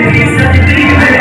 delícia de.